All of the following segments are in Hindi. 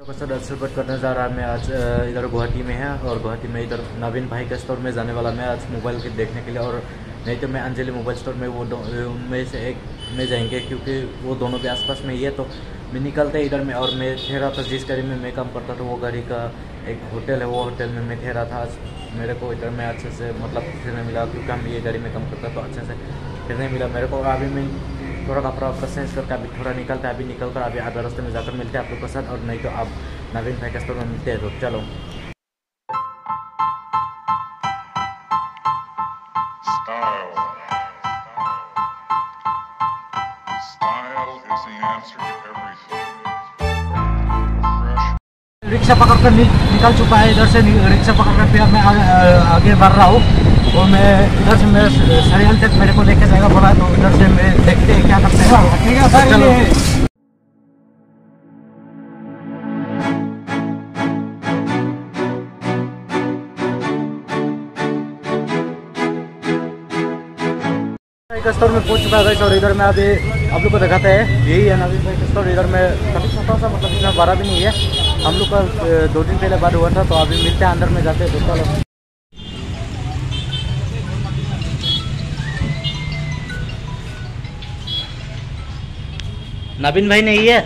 का सर सेलिब्रेट करने जा रहा है। मैं आज इधर गुवाहाटी में है और गुवाहाटी में इधर नवीन भाई के स्टोर में जाने वाला मैं आज मोबाइल के देखने के लिए और नहीं तो मैं अंजलि मोबाइल स्टोर में वो उनमें से एक में जाएँगे क्योंकि वो दोनों के आसपास में ही है। तो मैं निकलते इधर में और मैं ठहरा था जिस गाड़ी में मैं काम करता था, वो गाड़ी का एक होटल है, वो होटल में मैं ठहरा था। आज मेरे को इधर में अच्छे से मतलब फिरने मिला क्योंकि हम ये गाड़ी में काम करता तो अच्छे से फिरने मिला मेरे को। अभी मैं थोड़ा कपड़ा वपड़ा चेंज करके अभी थोड़ा निकलता है, अभी निकल कर अभी आधा रास्ते में जाकर मिलते हैं आप लोग के साथ और नहीं तो आप नवीन भाई के स्टोर में मिलते हैं तो चलो। रिक्शा पकड़ कर निकल चुका है, इधर से रिक्शा पकड़ कर फिर मैं आगे बढ़ रहा हूँ। और मैं इधर से मैं सरियल तक मेरे को लेके जाएगा पड़ा तो इधर से मैं देखते हैं क्या करते हैं। ठीक है सर चलो। स्टोर में पहुँच चुका है और इधर में अभी आप लोग को दिखाते हैं। यही है नवीन भाई स्टोर इधर में काफ़ी छोटा सा मतलब इतना बड़ा भी नहीं है। हम लोग का दो दिन पहले बाद हुआ था तो अभी मिलते हैं अंदर में जाते हैं तो नवीन भाई नहीं है।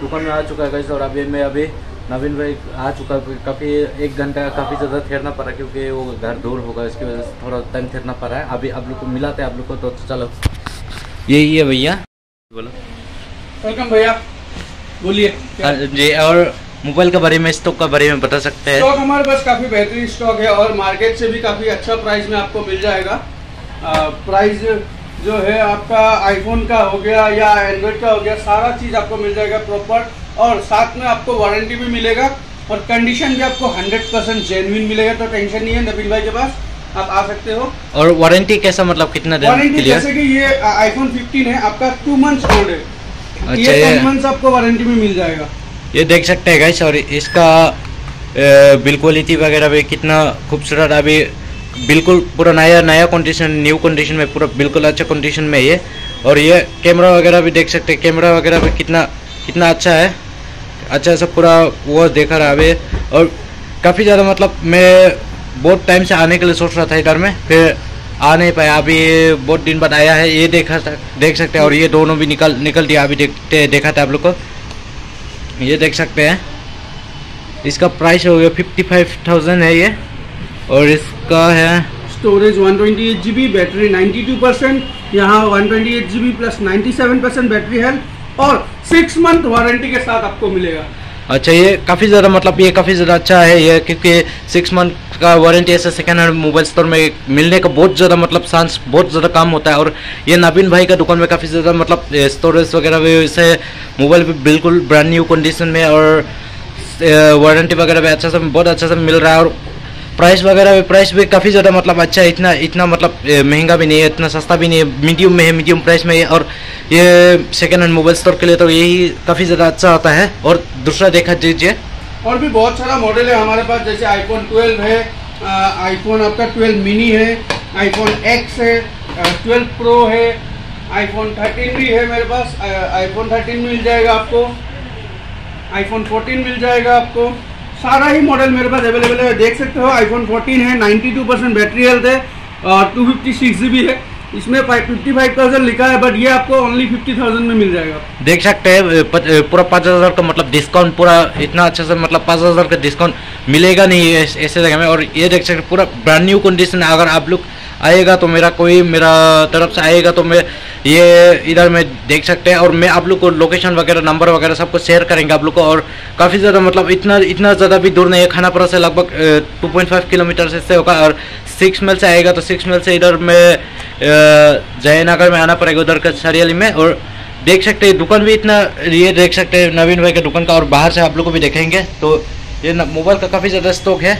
दुकान में आ चुका है गाइस और अभी मैं अभी नवीन भाई आ चुका है काफ़ी एक घंटा काफ़ी ज़्यादा ठहरना पड़ा क्योंकि वो घर दूर होगा इसकी वजह से थोड़ा टाइम ठहरना पड़ा है। अभी आप लोग को मिलाते हैं आप लोग को तो चलो। यही है भैया। बोलो। वेलकम भैया। बोलिए। जी और मोबाइल के बारे में स्टॉक के बारे में बता सकते हैं। स्टॉक हमारे पास काफ़ी बेहतरीन स्टॉक है और मार्केट से भी काफ़ी अच्छा प्राइस में आपको मिल जाएगा। प्राइस जो है आपका आईफोन का हो गया या एंड्रॉइड का हो गया सारा चीज़ आपको मिल जाएगा प्रॉपर। और साथ में आपको वारंटी भी मिलेगा और कंडीशन भी आपको 100% परसेंट जेनविन मिलेगा तो टेंशन नहीं है नबील भाई के पास आप आ सकते हो। और वारंटी कैसा मतलब कितना वारंटी जैसे कि ये आईफोन 15 है आपका टू मंथ्स ओल्ड है। अच्छा, ये मंथ्स आपको वारंटी में मिल जाएगा। ये देख सकते हैं गाइस और इसका बिल क्वालिटी वगैरह भी कितना खूबसूरत अभी बिल्कुल पूरा नया नया कंडीशन न्यू कंडीशन में पूरा बिल्कुल अच्छा कंडीशन में ये। और ये कैमरा वगैरह भी देख सकते हैं कैमरा वगैरह भी कितना कितना अच्छा है। अच्छा सा पूरा वो देखा रहा अभी। और काफ़ी ज़्यादा मतलब मैं बहुत टाइम से आने के लिए सोच रहा था इधर में, फिर आ नहीं पाया। अभी बहुत दिन बाद आया है, ये देखा देख सकते हैं। और ये दोनों भी निकल निकल दिया अभी देखते, देखा था आप लोग को। ये देख सकते हैं। इसका प्राइस हो गया फिफ्टी फाइव थाउज़ेंड है ये। और इसका है स्टोरेज 128 जीबी बैटरी 92 परसेंट यहाँ 128 GB plus 97 percent battery health और सिक्स मंथ वारंटी के साथ आपको मिलेगा। अच्छा ये काफ़ी ज़्यादा मतलब ये काफ़ी ज़्यादा अच्छा है, ये क्योंकि सिक्स मंथ का वारंटी ऐसे सेकेंड हैंड मोबाइल स्टोर में मिलने का बहुत ज़्यादा मतलब चांस बहुत ज़्यादा कम होता है और ये नवीन भाई का दुकान में काफ़ी ज़्यादा मतलब स्टोरेज वगैरह भी इसे मोबाइल भी बिल्कुल ब्रांड न्यू कंडीशन में और वारंटी वगैरह भी अच्छा सा, बहुत अच्छा सा मिल रहा है और प्राइस वगैरह भी प्राइस भी काफ़ी ज़्यादा मतलब अच्छा है। इतना इतना मतलब महँगा भी नहीं है, इतना सस्ता भी नहीं है। मीडियम में है मीडियम प्राइस में है और ये सेकेंड हैंड मोबाइल स्टोर के लिए तो यही काफ़ी ज़्यादा अच्छा होता है। और दूसरा देखा दीजिए। और भी बहुत सारा मॉडल है हमारे पास, जैसे आईफोन 12 है आईफोन आपका 12 मिनी है आईफोन एक्स है ट्वेल्व प्रो है आईफोन 13 भी है मेरे पास आईफोन 13 मिल जाएगा आपको आईफोन 14 मिल जाएगा आपको। सारा ही मॉडल मेरे पास अवेलेबल है। देख सकते हो आईफोन 14 है 92 परसेंट बैटरी हेल्थ है, और टू फिफ्टी है। इसमें फिफ्टी फाइव थाउज़ेंड लिखा है बट ये आपको ओनली फिफ्टी थाउज़ेंड में मिल जाएगा। देख सकते हैं पूरा पाँच हज़ार का मतलब डिस्काउंट पूरा इतना अच्छा से मतलब पाँच हज़ार का डिस्काउंट मिलेगा नहीं ऐसे जगह में। और ये देख सकते पूरा ब्रांड न्यू कंडीशन अगर आप लोग आएगा तो मेरा कोई, मेरा तरफ़ से आएगा तो मैं ये इधर में देख सकते हैं और मैं आप लोग को लोकेशन वगैरह नंबर वगैरह सब कुछ शेयर करेंगे आप लोग को और काफ़ी ज़्यादा मतलब इतना इतना ज़्यादा भी दूर नहीं है। खानापुरा से लगभग टू पॉइंट फाइव किलोमीटर से होगा और सिक्स मील से आएगा तो सिक्स मील से इधर में जयनगर में आना पड़ेगा उधर का सरियाली में और देख सकते हैं, दुकान भी इतना, ये देख सकते हैं नवीन भाई के दुकान का और बाहर से आप लोग को भी देखेंगे तो ये मोबाइल का काफ़ी ज़्यादा स्टॉक है।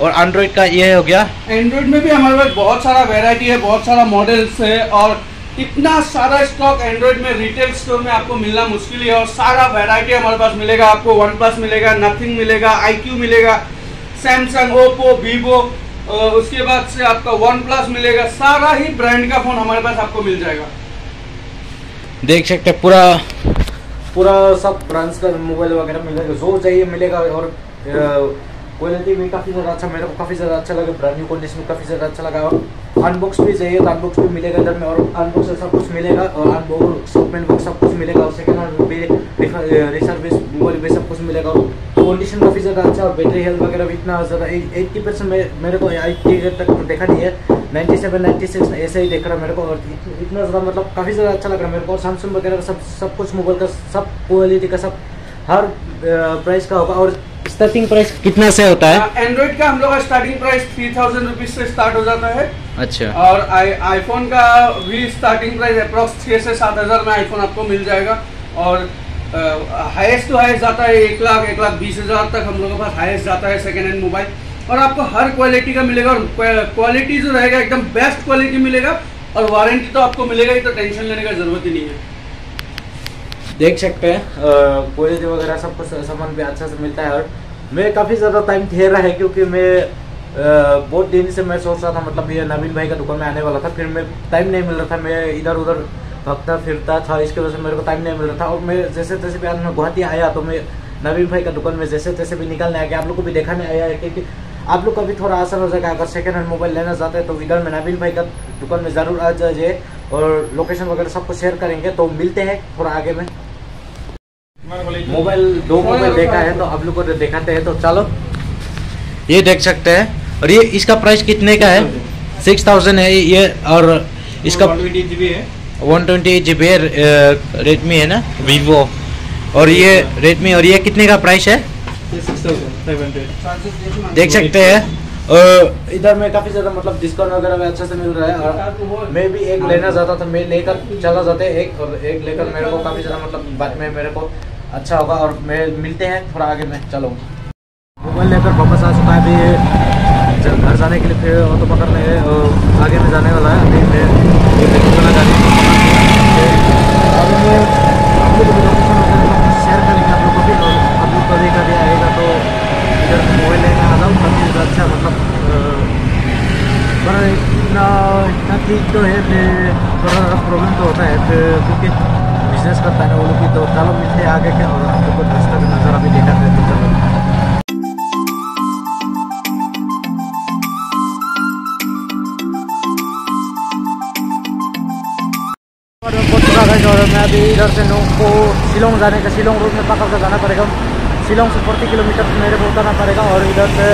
और एंड्रॉइड का ये हो गया? एंड्रॉइड में भी हमारे पास बहुत सारा वेराइटी है बहुत सारा मॉडल्स है और इतना सारा स्टॉक एंड्रॉइड में रिटेल स्टोर में आपको मिलना मुश्किल है और सारा वैरायटी हमारे पास मिलेगा आपको वन प्लस मिलेगा नथिंग मिलेगा आईक्यू मिलेगा सैमसंग ओप्पो वीवो उसके बाद से आपका वन प्लस मिलेगा सारा ही ब्रांड का फ़ोन हमारे पास आपको मिल जाएगा। देख सकते हैं पूरा पूरा सब ब्रांड्स का मोबाइल वगैरह मिलेगा जो चाहिए मिलेगा और क्वालिटी भी काफ़ी ज़्यादा अच्छा मेरे को काफ़ी ज़्यादा अच्छा लगा ब्रांड न्यू कंडीशन में काफ़ी ज़्यादा अच्छा लगा और अनबॉक्स भी चाहिए तो अनबॉक्स भी मिलेगा इधर में और अनबॉक्स सब कुछ मिलेगा और अनबॉक्स ओपन बॉक्स सब कुछ मिलेगा और सेकेंड हैंड भी रिसर्विस मोबाइल भी सब कुछ मिलेगा और कंडीशन काफ़ी ज़्यादा अच्छा और बैटरी हेल्थ वगैरह भी इतना ज़्यादा एट्टी परसेंट मेरे को एट्टी तक देखा नहीं है नाइन्टी सेवन नाइन्टी सिक्स ऐसे ही देख रहा मेरे को और इतना ज़्यादा मतलब काफ़ी ज़्यादा अच्छा लग रहा है मेरे को और सैमसंग वगैरह का सब सब कुछ मोबाइल का सब क्वालिटी का सब हर प्राइस का होगा और स्टार्टिंग प्राइस कितना से होता है? एंड्रॉइड का हम लोग का starting price three thousand rupees से स्टार्ट हो जाता है। अच्छा। और आईफोन का भी स्टार्टिंग प्राइस अप्रॉक्स छः से सात हज़ार में आईफोन आपको मिल जाएगा। और हाईएस्ट टू हाईएस्ट जाता है एक लाख एक लाख बीस हज़ार तक हम लोगों के पास हाईएस्ट जाता है सेकेंड हैंड मोबाइल और आपको हर क्वालिटी का मिलेगा और क्वालिटी जो रहेगा एकदम बेस्ट क्वालिटी मिलेगा। और वारंटी तो आपको मिलेगा ही तो टेंशन लेने का ज़रूरत ही नहीं है। देख सकते हैं। क्वालिटी वगैरह सब कुछ सामान भी अच्छा से मिलता है और मैं काफ़ी ज़्यादा टाइम ठहरा है क्योंकि मैं बहुत दिन से मैं सोच रहा था मतलब ये नवीन भाई का दुकान में आने वाला था, फिर मैं टाइम नहीं मिल रहा था, मैं इधर उधर भगता फिरता था, इसकी वजह से मेरे को टाइम नहीं मिल रहा था और मैं जैसे तैसे भी आज मैं गुवाहाटी आया तो मैं नवीन भाई का दुकान में जैसे तैसे भी निकलने आ गया आप लोग को भी दिखाने आया है क्योंकि आप लोग का भी थोड़ा आसान हो जाएगा, अगर सेकेंड हैंड मोबाइल लेना चाहते हैं तो इधर में नवीन भाई का दुकान में ज़रूर आ जाइए और लोकेशन वगैरह सबको शेयर करेंगे तो मिलते हैं थोड़ा आगे में। मोबाइल दो मोबाइल देखा है तो आप लोग को दिखाते हैं तो चलो। ये देख सकते हैं। और ये इसका प्राइस कितने का है? सिक्स थाउज़ेंड है ये और इसका वन ट्वेंटी एट जी बी रेडमी है ना? वीवो और ये रेडमी और ये कितने का प्राइस है? देख सकते हैं। और इधर में काफ़ी ज़्यादा मतलब डिस्काउंट वगैरह में अच्छे से मिल रहा है और मैं भी एक लेना चाहता था मैं लेकर चला जाते एक और एक लेकर मेरे को काफ़ी ज़्यादा मतलब बाद में मेरे को अच्छा होगा और मैं मिलते हैं थोड़ा आगे में, चलो। मोबाइल लेकर वापस आ चुका है अभी, जब घर जाने के लिए फिर ऑटो पकड़ने आगे में जाने वाला है। अभी शेयर करेंगे आप भी आप लोग कभी कभी आएगा तो मोबाइल लेने आ अच्छा मतलब इतना इतना ठीक तो है, फिर थोड़ा प्रॉब्लम तो होता है, फिर क्योंकि बिज़नेस करता है ना, वो लोग भी तो चलो मिलते हैं आगे के और आप लोग को रास्ता भी, नज़र अभी दिखाते हैं तो चलो। और मैं अभी इधर से लोगों को शिलोंग जाने का, शिलोंग रोड में पकड़ कर जाना पड़ेगा। शिलोंग से फोर्टी किलोमीटर मेरे को उतरना पड़ेगा, और इधर से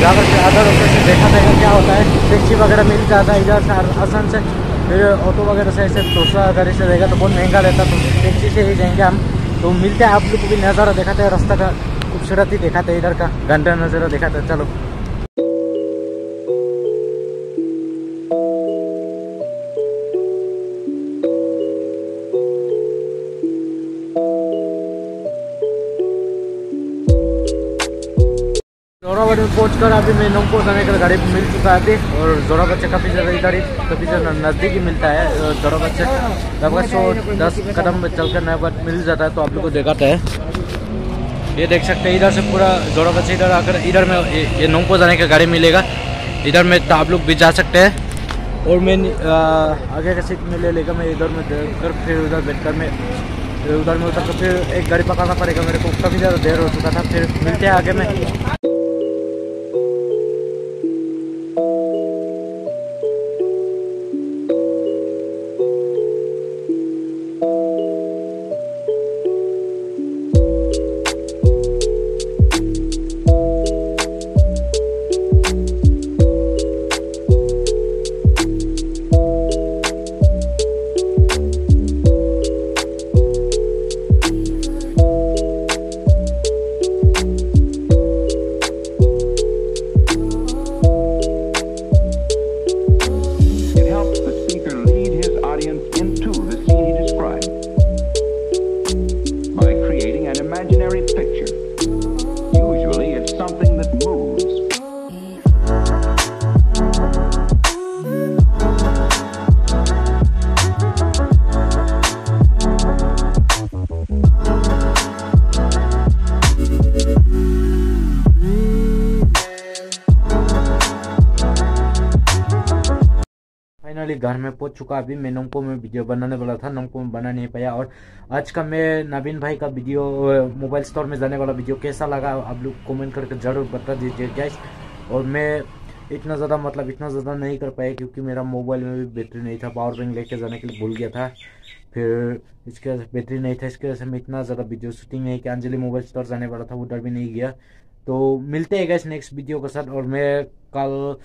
जाकर के अदर ऑप्शन से देखा जाएगा क्या होता है। टैक्सी वगैरह मिल जाता है इधर से आसान से। फिर ऑटो वगैरह से ऐसे दूसरा गाड़ी से रहेगा तो बहुत महँगा रहता तो टैक्सी से ही जाएँगे हम। तो मिलते हैं आप लोग को भी नज़ारा दिखाते हैं, रास्ता का खूबसूरती दिखाते हैं, इधर का घंटा नज़ारा दिखाते हैं। चलो। जोराबाद में पहुँच कर अभी मैं नमको जाने का गाड़ी मिल चुका है अभी और जोराबाद से काफ़ी ज़्यादा इधर ही काफ़ी ज़्यादा नज़दीक ही मिलता है जोराबाद से लगभग सौ दस कदम चल कर नयाबाद मिल जाता है तो आप लोग को दिखाते है। ये देख सकते हैं इधर से पूरा जोराबाद से इधर आकर इधर में ये, नमको जाने का गाड़ी मिलेगा। इधर में तो आप लोग भी जा सकते हैं। और मैं आगे का सीट में ले लेगा मैं इधर में कर फिर उधर बैठ कर मैं उधर में उतर कर फिर एक गाड़ी पकड़ना पड़ेगा मेरे को काफ़ी ज़्यादा देर हो चुका था फिर मिलते हैं आगे में। घर में पहुँच चुका। अभी मैं नमको में वीडियो बनाने वाला था, नमको में बना नहीं पाया। और आज का मैं नवीन भाई का वीडियो, मोबाइल स्टोर में जाने वाला वीडियो कैसा लगा, आप लोग कमेंट करके ज़रूर बता दीजिए गैस और मैं इतना ज़्यादा मतलब इतना ज़्यादा नहीं कर पाया क्योंकि मेरा मोबाइल में भी बैटरी नहीं था। पावर बैंक लेके जाने के लिए भूल गया था। फिर इसके वजह से बैटरी नहीं था। इसके वजह से मैं इतना ज़्यादा वीडियो शूटिंग नहीं कि अंजलि मोबाइल स्टोर जाने वाला था उधर भी नहीं गया। तो मिलते हैं गैस नेक्स्ट वीडियो के साथ। और मैं कल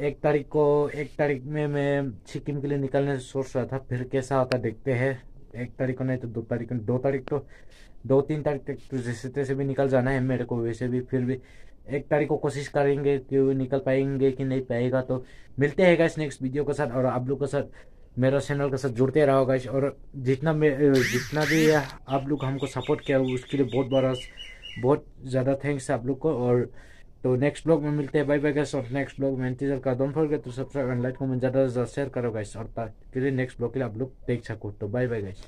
एक तारीख को, एक तारीख में मैं सिक्किम के लिए निकलने से सोच रहा था, फिर कैसा होता देखते हैं। एक तारीख को नहीं तो दो तारीख को दो तारीख तो दो तीन तारीख तक तो जैसे तैसे भी निकल जाना है मेरे को, वैसे भी फिर भी। एक तारीख को कोशिश करेंगे कि निकल पाएँगे कि नहीं पाएगा तो मिलते हैं गाइस नेक्स्ट वीडियो के साथ, और आप लोग के साथ, मेरा चैनल के साथ जुड़ते रहो गाइस और जितना जितना भी आप लोग हमको सपोर्ट किया, उसके लिए बहुत बड़ा बहुत ज़्यादा थैंक्स आप लोग को, और तो नेक्स्ट ब्लॉग में मिलते हैं। बाय बाय गाइस और नेक्स्ट ब्लॉग में इंतज़ार का। Don't forget to subscribe and like comment ज़्यादा से ज़्यादा शेयर करो गैस और ताकि नेक्स्ट ब्लॉग के लिए आप लोग देख सको। तो बाय बाय गाइस